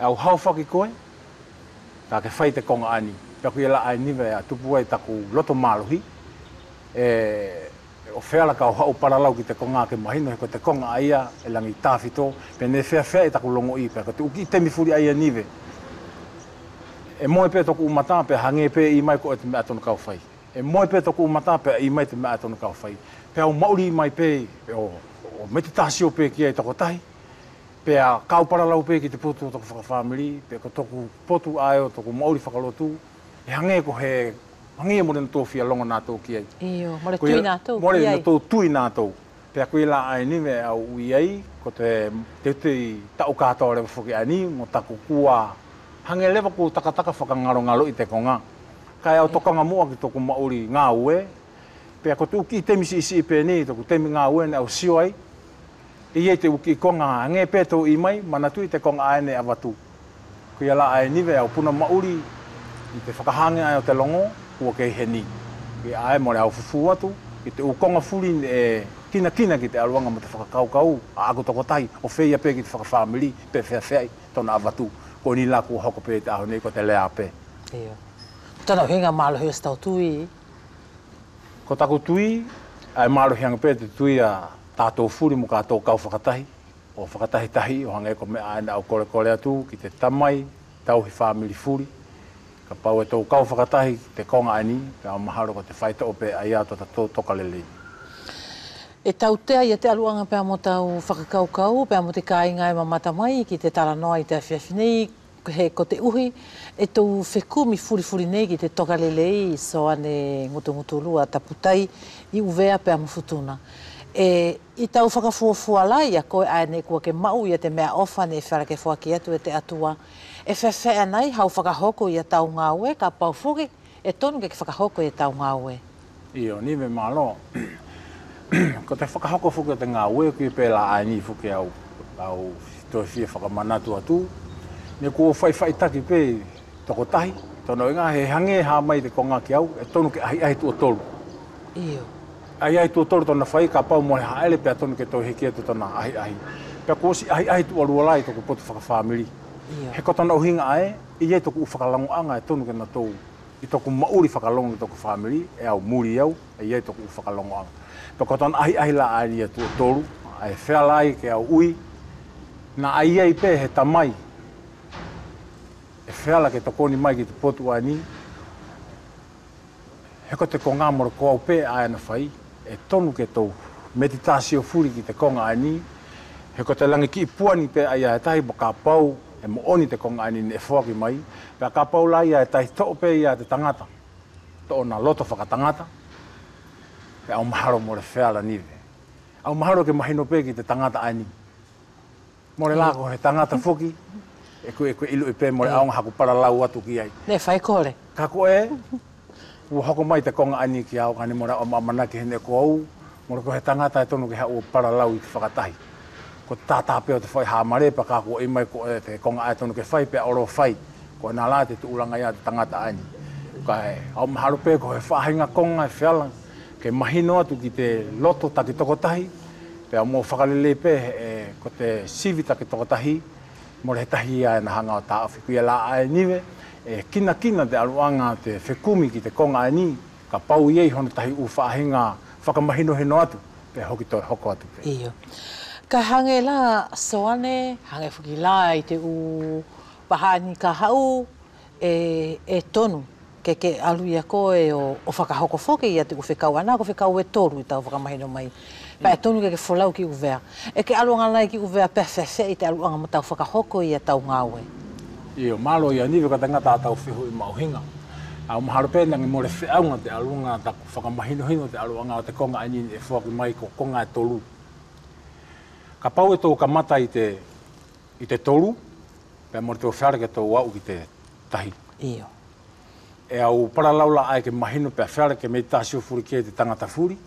E au hau foki koe. Pea ke whai te konga ani. Pea ku i la ai niwe a tupu ai taku loto maluhi. Iyo e o fea la kau hau paralau ki te konga ke mahino, ko te konga aia e langi tāwhito, pe ne fea fea e taku longo i, ko te uki temi furi aia nive. E moe pe toku umata, pe hange pe i mai ko e te mea tonu kau fai. E moe pe toku umata, pe i mai te mea tonu kau fai. Pe au mauri i mai pe, o, o meti tāsio pe ki e toko tahi, pe a kau paralau pe ki te putu o toku whakafamili, pe ko toku potu ae o toku mauri whakalotu, e hange ko he Hangi e mwere nato fia longa nato ki ai. Iyo, mwere tui nato ki Mwere nato tui nato. Pea koe la ai ni me au ui ai, ko te te te i tau kata o lewa fuki ani, mo taku kua. Hangi lewa e ku takataka whaka ngaro ngalo i te konga. Kai au toka mua ki toku mauri ngā ue. Pea ko te uki i temisi isi i pēne, toku temi ngā ue ne au sio ai. I ei te uki i konga hangi pēto i mai, mana i te konga ai ne avatu. Koe la ai ni me au puna mauri i te whakahange ai o te longo, ua kei he ni. Ke ae mo le au fufu atu, ki te ukonga furi e kina kina ki te aluanga ma te whakakau kau, a ako toko tai, o whea pe ki te whakafamili, pe whea whea i tona avatu, ko ni la ku hoko pe te aho nei ko te lea pe. Ia. Tana henga maalo heo stau tui? Ko taku tui, ai maalo heo pe te tui a tātou furi mo kātou kau whakatahi, o whakatahi tahi, o hangei ko me aina au kore kore atu ki te tamai, tauhi whamili furi, ka pau e tau kau whakatahi te konga ani, ka au mahalo ka te whaita ope a ia tō tō toka lele. E tau tea i e te aluanga pēr mo tau whakakau kau, pēr mo te kāinga e mamata mai ki te tala noa i te awhiawhinei, he ko te uhi, e tau whekumi furifuri nei ki te toka lele i soa ne ngutu ngutu lua taputai i uvea pēr mo futuna. E, I tau whakafuafua lai a koe ae ne kua ke mau i te mea ofa ne whara ke whakia tu e te atua. E whewhea nei, hau whakahoko i a tau ngā ue, ka pau fuge, e tonu ke whakahoko i a tau ngā ue. Io, ni me malo. ko te whakahoko fuke te ngā ue, ki pē la ai ni au, au toi fie whakamanatu atu. Ne ko o whaiwhai taki pē, toko tahi, tono inga he hange hā mai te konga ki au, e tonu ke ai ai tu o tolu. Io. Ai ai tu o tolu tona whai, ka pau mole haele pē a tonu ke toi heke atu tona ai ai. Pea kōsi ai ai tu o lua lai toko potu whakafamili. He kota na uhinga ae, i e toku uwhakalango anga e tonu kena tou. I toku mauri whakalongo i toku whamiri, e au muri au, e i e toku uwhakalongo anga. Pe kota na ahi ahi la ai ni e tua tolu, ae whea lai ke au ui, na ai ai pe he tamai. E whea ke tokoni mai ki te potu ae ni. He kote ko ngā mora ko au pe ae na whai, e tonu ke tou. Meditasi o furi ki te konga ae ni, he kote langi ki i puani pe ai ae tahi baka pau, e mo oni te konga ni e fo mai pe ka paula ia e tai to pe ia te tangata to ona loto fa tangata pe au maharo mo le fa la nive au maharo ke mahino pe ki te tangata ani mo le lako he tangata foki e ku e ku ilu pe mo au ha ku para la uatu ki ai ne fai kore ka ko e u hoko mai te konga ani ki au ka ni mo ra o mamana ki hene ko au mo ko he tangata e tonu ki ha u para la u ki fa ko tata pe te fai ha mare pa ka ko imai e ko eh, te kong ai tonu ke fai pe oro fai ko na la te ulanga ya te tangata ani ka e au maharu pe ko he whahinga kong ai whiala ke mahi noa tu ki te loto taki tokotahi pe a mō whakalele pe e, ko te sivi taki tokotahi mo re tahi ia e na hanga o taafi kuia la ai niwe e kina kina te aluanga te whekumi ki te kong ai ni ka pau iei hon tahi u whahinga whakamahinohino atu pe hoki to hoko atu pe. Iyo. Ka hange la soane, hange fuki la i te u pahani ka hau e, e tonu. Ke ke alu i a koe o, o whakahoko whoke i a te u ana, ko whekau e toru i tau whakamahino mai. Pa e tonu ke ke wholau ki uvea. E ke alu ngana i ki uvea pewhewhe i te alu anga matau whakahoko i a tau ngāwe. Iyo, malo i a niwe ka tanga tātau whihu i mauhinga. A o maharu pēnangi mōre whiaunga te alu anga ta whakamahino hino te alu o te konga anini e whuaki mai ko konga e tolu ka pau e tō ka mata i te, i te tolu, pe mori tō whare ke tō wau ki te tahi. Iyo. E au paralaula ai ke mahino pe whare ke mei tāsio furi ki te tangata furi.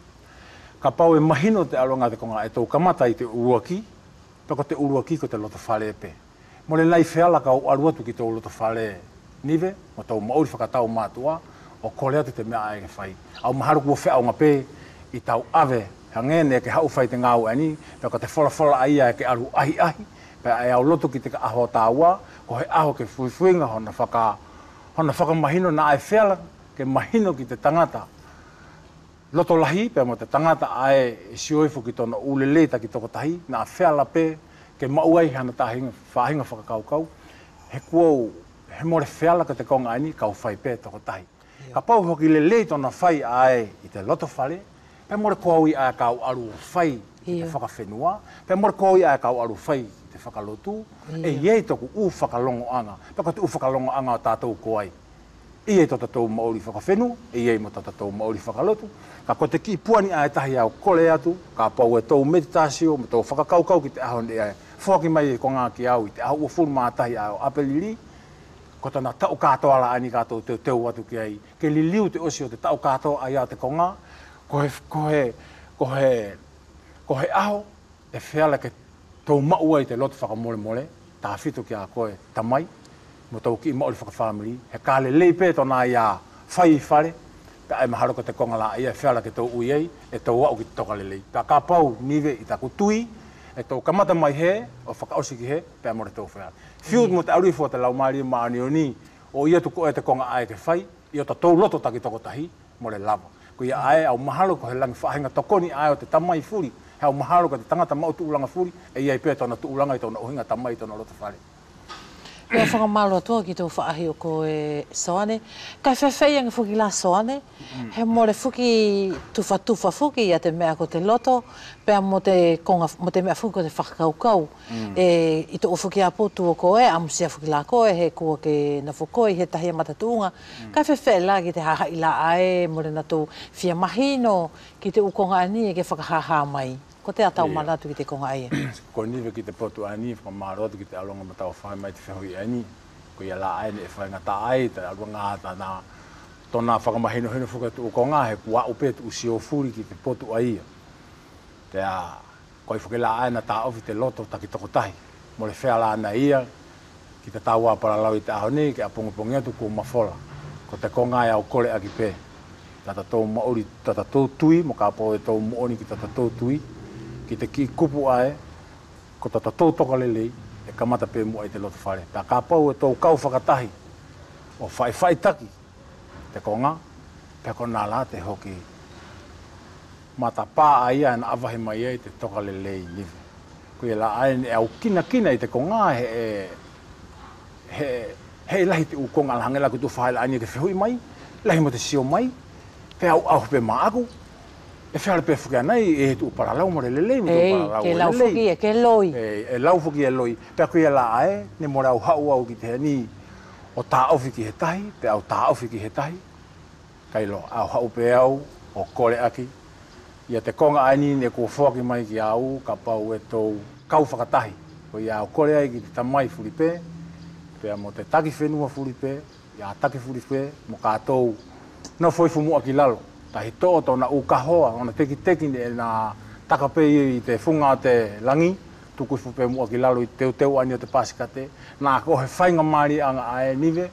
Ka pau e mahino te aronga te konga e tō ka mata i te uruaki, pe ko te uruaki ko te loto whare e pe. Mori nai whiala ka au atu ki tō loto whare nive, o tō mauri whakatau mātua, o kore atu te mea ai ke whai. Au maharu kua whea au ngapē i tau ave hange ne ke hau fai te ngau ani, pe ko te whora whora ai ai ke aru ahi ahi, pe ai au lotu ki te ka aho tāua, ko he aho ke fui fuinga hona faka hona faka mahino na ai whela, ke mahino ki te tangata. lotu lahi, pe mo te tangata ai e sioifu ki tono uleleta ki toko tahi, na a pe, ke mauai hana tāhinga whahinga whakakaukau, he kuau, he more whela ke te konga ani, kau fai pe toko tahi. Ka pau hoki le leito na whai ai i te loto whale, pe mora ko ai a ka aru fai te faka pe mora ko ai a ka aru fai te faka e ye to ku u faka longo anga pe ko u faka longo anga ta to ko ai i e tata tau maori whakawhenu, e i e maori whakalotu, ka ko ki puani a e tahi au kole atu, ka pau e tau meditasio, ma tau whakakaukau ki te aho ne ai, whuaki mai e konga ki au i te aho uafuru maa tahi o apeliri, ko tana tau katoa la ani katoa te teo atu ki ai, ke liliu te osio te tau katoa ai a te konga, ko he, ko he, ko he, ko he aho, e whea la ke tau maua i te lotu whakamole mole, tā whito ki a koe tamai, mo tau ki i maoli whakafamili, he kāle lepe to i a whai i whare, pe ai maharo ko te konga la ia, e whea la ke tau ui ei, e tau au ki te toka lelei. Pe a kāpau nive i tāku tui, e tau kamata mai he, o whakaosi ki he, pe a more tau whea. Whiut mo te arifo te laumari maanioni, o ia tuko e te konga ai ke fai. i o ta tau loto taki toko tahi, more lava ko ia ae au mahalo ko he langi whaahinga tokoni ai o te tamai furi, he au mahalo ko te tangata tu ulanga furi, e ia i pētona tu ulanga i tauna ohinga tamai i tauna rota Ko fanga malo to ki to fahi ko e soane. Ka fe fe yang fuki la soane. He mole fuki tu fa tu fa fuki ya te me ko te loto pe mo te kon mo te fuki ko te fa kau mm. E i to fuki a po tu ko e am sia fuki la ko e he ko ke na fuko i he tahia mata tunga. Mm. Ka fe fe la ki te ha ha ila ai mo le na to fia mahino ki te u konga e ke fa mai. Ko te atau yeah. malatu ki te konga aie? ko niwe ki te potu ani, ko maroto ki te alonga matau whai mai te whehoi ani. Ko ia la aene e whai ngata ai, te alonga ngā ta nā. Tōnā whakamahino hino fuka tu uko ngā, he kua upe tu usi furi ki te potu aie. Te a, koi fuke la aena tā ofi te loto taki tokotahi. Mo le whea la ana ia, ki te tāua para i te aho ki a pungupungia tu kua mawhola. Ko te konga e au kore aki pē. Tata tō mauri, tata tō tui, mo ka pō e tō mooni ki tata tō tui ki te ki kupu ae, ko tata tatou toka lele, e kamata pe mua i te lotu whare. Ta ka pau e tou kau whakatahi, o whai whai taki, te konga, pe ko nala te hoki. Ma ta pā aia en awahi mai e te toka lele i Ko e la aen e au kina kina i te konga he e... He, he lahi te ukonga alhangela kutu whahaila anye ke whihui mai, lahi mo te sio mai, pe au au pe maa aku, E fia le pefuki i e he tuu paralau mo re le lei, mo tuu paralau mo re ke lau fuki e, ke loi. e, e lau fuki e loi. Pe kui ia la ae, ne mo rau hau au ki te ni, o ta ofi ki he tahi, pe au ta ofi ki he tahi. Kai lo, au hau pe au, o kore aki. Ia te konga ai ni, ne kua foki mai ki au, ka pau e tou kau whakatahi. Ko ia au kore ai ki te tamai furipe, pe mo te taki whenua furipe, ia taki furipe, mo kātou, no foi fumu aki lalo tai tōtō na ukahoa, ona teki teki ne na takapei i te funga te langi, tuku ifu pe mua ki lalo i teo teo ani o te pasika te, nā ko he whainga maari anga ae nive,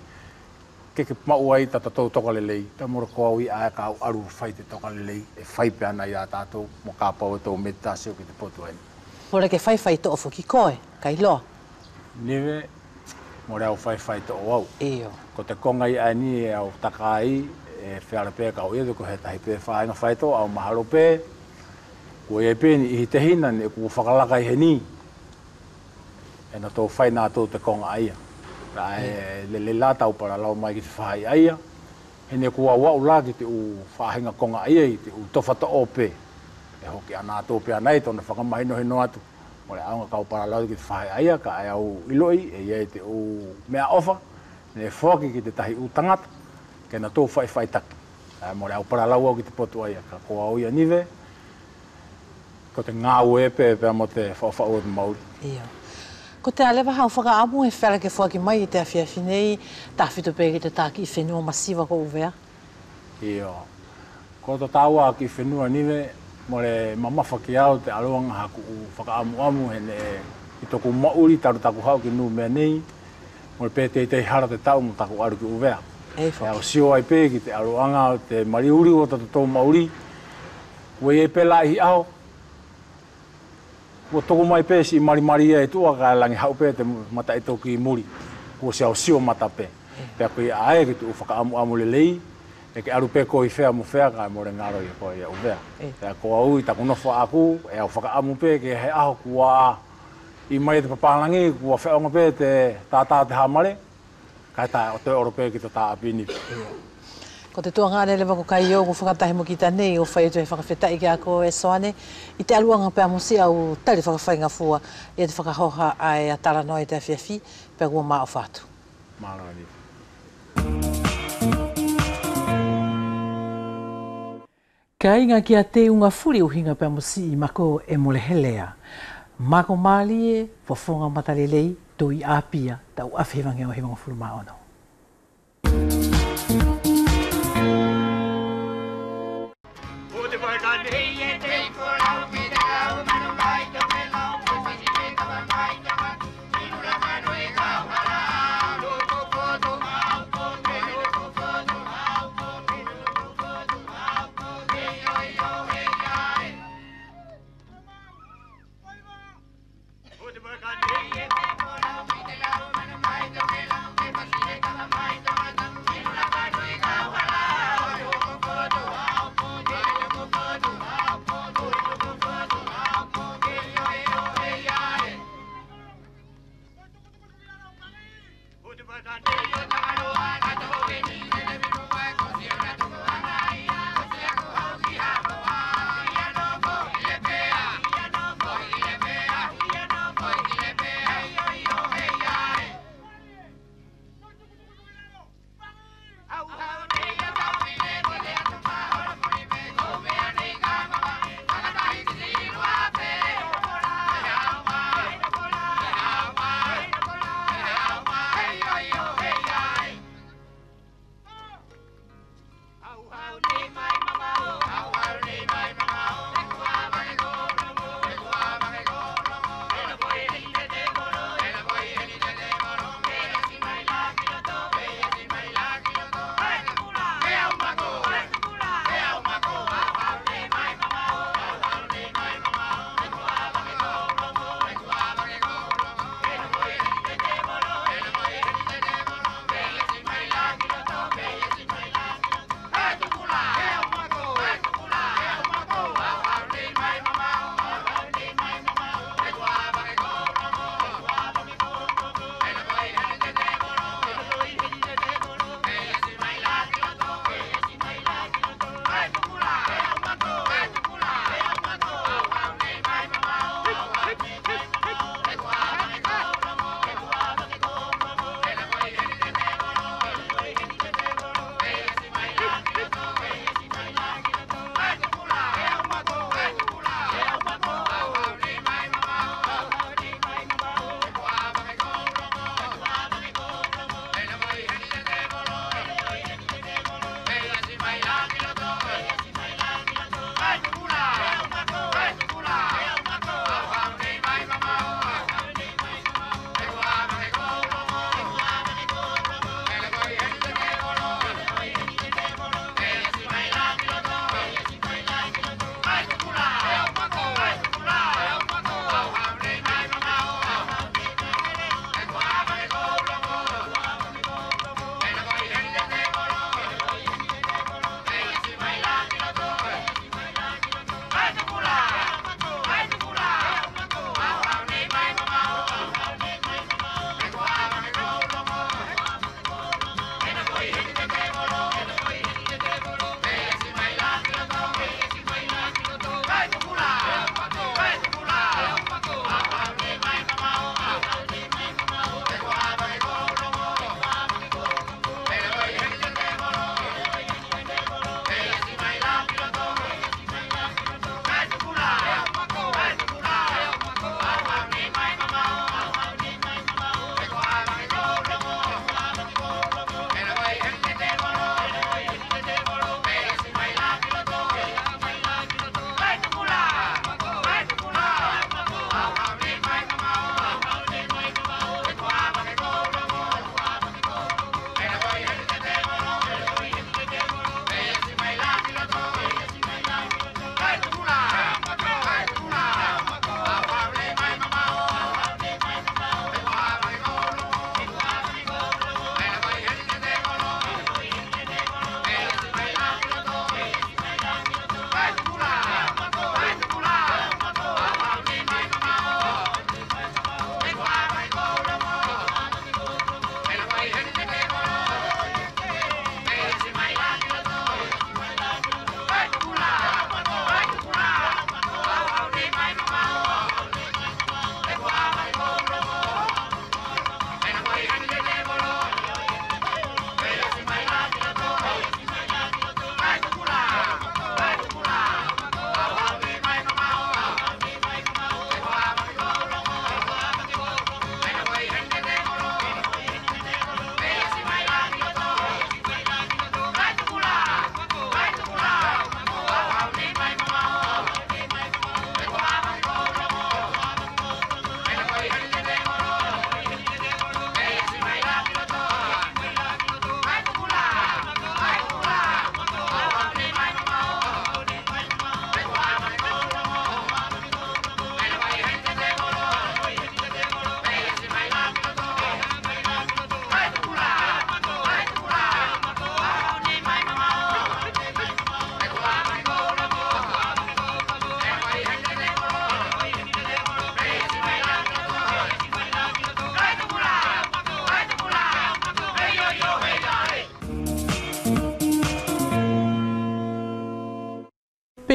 ke ke maua i tata tō toka lelei, ta mora ko au i ae ka au aru whai te toka lelei, e whai pe ana i a tātou, mo kā pau e tō meditasio ki te potu aini. Hore ke whai whai tō ofu ki koe, kai loa? Nive, mora reo whai whai tō au. Eo. Ko te kongai i ani e au takai, e whiara pē ka oia ko he tahi pē whāinga whaito au maharo pē. Ko e pē ni i te hina ni kua whakalaka i he ni. E na tō whai nā te konga aia. Rā e le le lā para lau mai ki te whai aia. He ne kua wau lā ki te u whāhinga konga aia i te u tofata o pē. E hoki anā tō pē anai tōna whakamahino he no atu. Mo aunga kau para lau ki te whai aia ka ai e au iloi e iei te u mea ofa. Ne fōki ki te tahi u tangata ke na tō whai whai taki. Uh, Mora au paralau au ki te potu ai, ka koa oia nive, ko te ngā ue pe, pe amo te whawhau e mauri. Ia. Ko te alewa hau whaka amu e whera ke whaki mai i te awhia whinei, ta whito pe te tāki i whenua masiva ko uvea? Ia. Ko te tāua ki whenua nive, more mamafa ki au te aroanga haku u whaka amu amu he ne i tōku mauri taru taku hau ki nū mea nei, more pē te i hara te tau mo taku aru ki uvea. E o sio ai pē ki te aroanga o te mari uri o tato tō mauri. Wei e pē lai hi au. Ua toko mai pē si mari mari e tu a kai langi hau pē te mata e tōki i muri. Ua se o sio mata pē. Pea koi a ae ki tu uwhaka amu amu le lei. E ke aru pē koi whea mu whea kai more ngaro i a koi e uwea. Pea koa ui taku nofa aku e au whaka amu pē ke he aho kua I mai te papalangi kua whea onga pē te tātā te hamare. Mm kai tā o te oropea ki te tā apini. Ko te tuanga lewa ko kai o, ko mo ki tanei, o whai atuai e whakawhetai ki a ko e soane. I te aluanga pe amosi au tari whakawhainga fua, e te whakahoha ai a tala noi te awhiawhi, pe gua maa o whātu. Maa Ka inga ki a te unga furi uhinga pe amosi i mako e molehelea. Mako Māli e, fofonga matalelei, tui apia tau afhevange o hevanga fulumaono.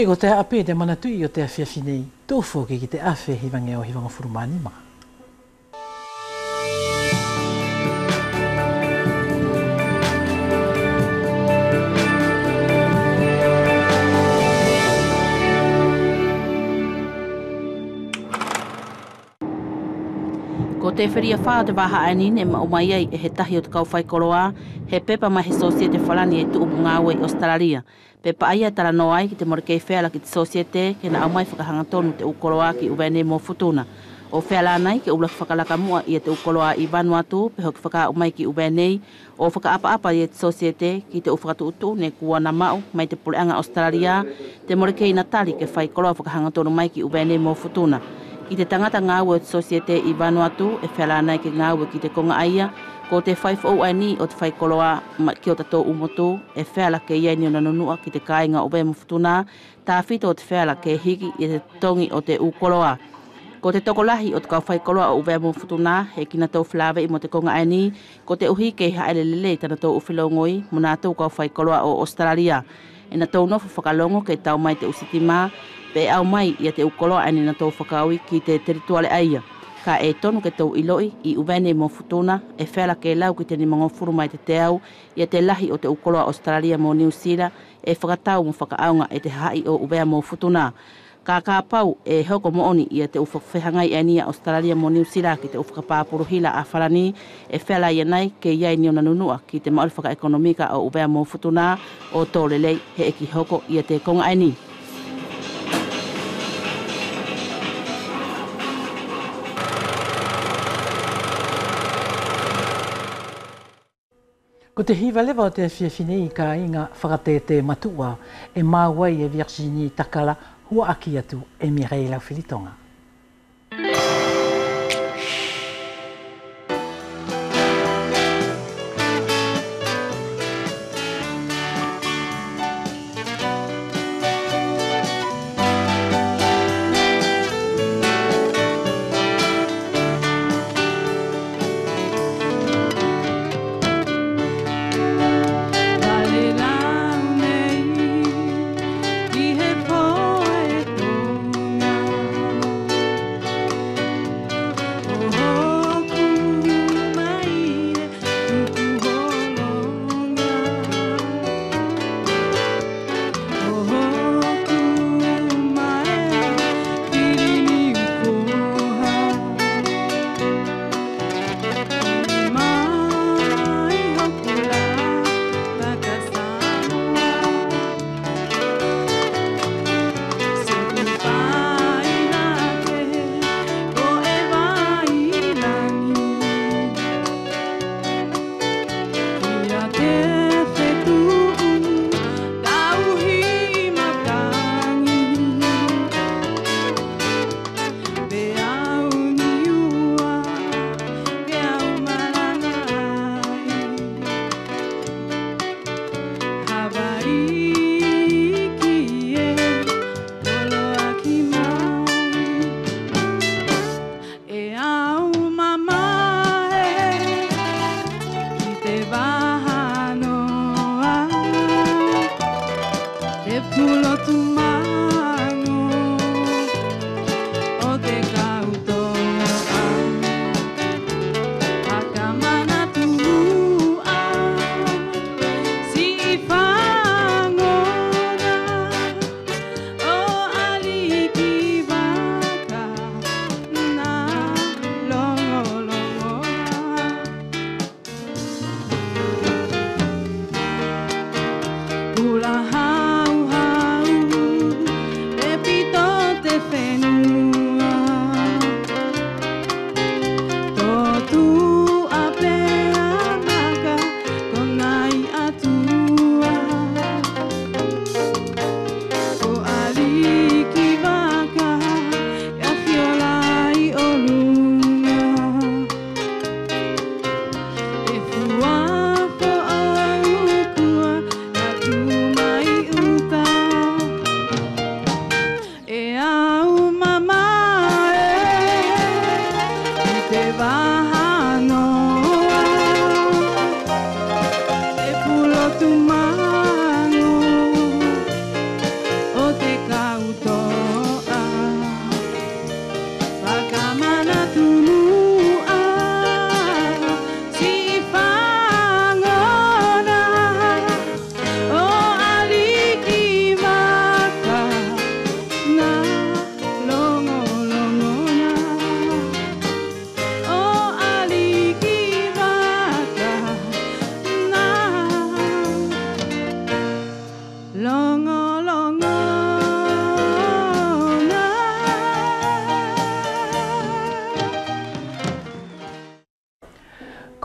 ko te ape te mana tui o te awhia whinei, tōwho ke ki te awhi hiwange o hiwanga furumani maa. Ko te whiria whaa te waha aini ne ma umai ai e he tahi o te kauwhai koroa, he pepa mahi sosia te whalani e tuupu ngāwe i Australia pe pa ia e tala no ai ki te morke fea la ki te sosiete ke na amai fa hanga tonu te ukoloa ki uvene mo futuna o fea la nai ke ula fa ka mua ia e te ukoloa i vanuatu atu pe ho ki fa umai ki uvene o fa apa apa ia e te sosiete ki te ufa tu ne kua na mau mai te pulanga australia te morke i natali ke fai koloa hanga tonu mai ki uvene mo futuna i te tangata ngā wa sosiete i Vanuatu e whelanai ki ngā wa ki te konga aia ko te whai ai ni o te whai koloa ma ki o tato umoto e whela ke iai ni o nanunua ki te kāinga o bēmu futuna tā whito o te whela ke hiki i te tongi o te ukoloa. koloa. Ko te tokolahi o te kau whai koloa o bēmu futuna he kina tau whilawe i mo te konga ai ni ko te uhi ke haere lele i tana tau uwhilo ngoi mo kau whai koloa o Australia. E na tau nofu whakalongo ke tau mai te usitimaa pe au mai ia te ukoloa ane na tō whakaui ki te teritoale aia. Ka e tonu ke tau iloi i uvene mō futuna e whela ke lau ki te nimango furu mai te te au ia te lahi o te ukoloa Australia mō New Zealand e whakatau mō whakaaunga e te hai o uvea mō futuna. Ka ka pau e hoko mo oni ia te uwhakwhihangai e nia Australia mō New Zealand ki te uwhakapāpuru hila a wharani e whela ia nei ke iai nio nanunua ki te maori whakaekonomika o uvea mō futuna o tōlelei he eki hoko ia te konga e nia. Ko te hiva lewa o te fia fine i ka inga whakate te matua e māwai e Virginie Takala hua aki atu e Mireille Filitonga.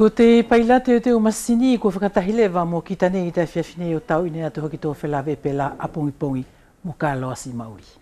Ko te paila te o te o masini i kua whakatahilewa mō ki tane i te awhiawhine o tau i nea te hoki tō whelawe pela apongi pongi mō ka loa si mauri.